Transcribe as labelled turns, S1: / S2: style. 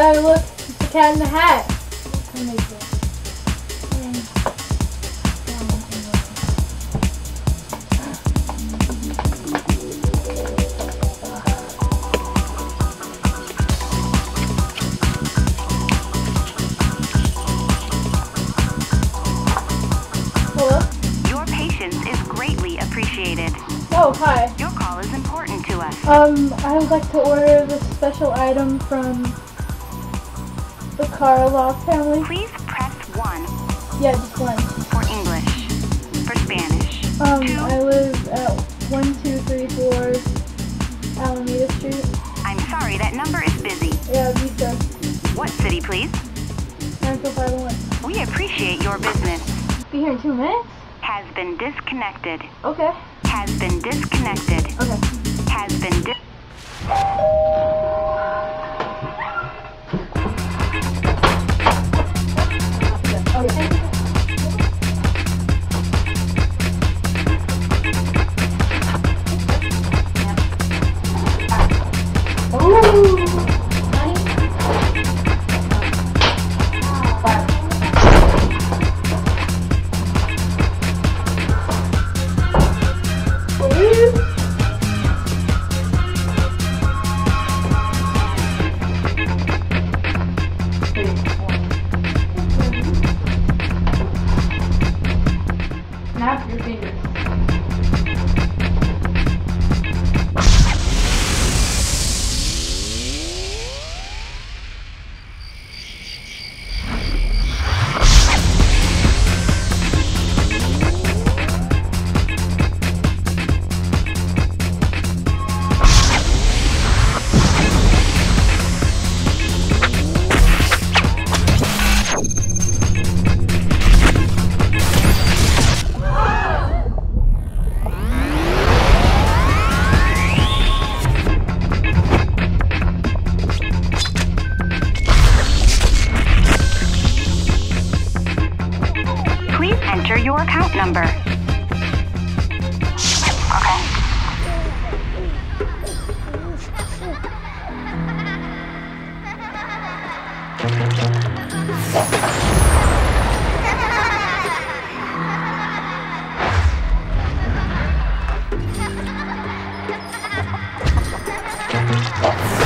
S1: cat in the hat. Hello?
S2: Your patience is greatly appreciated.
S1: Oh, hi.
S2: Your call is important to us.
S1: Um, I would like to order this special item from the Karloff family.
S2: Please press 1
S1: Yeah, just one.
S2: for English. For Spanish.
S1: Um,
S2: 2.
S1: I live at 1234 Alameda Street.
S2: I'm sorry, that number is busy.
S1: Yeah, Visa.
S2: What city, please?
S1: 94501.
S2: We appreciate your business.
S1: Be here in two minutes?
S2: Has been disconnected.
S1: Okay.
S2: Has been disconnected.
S1: Okay.
S2: Has been enter your account number. Okay.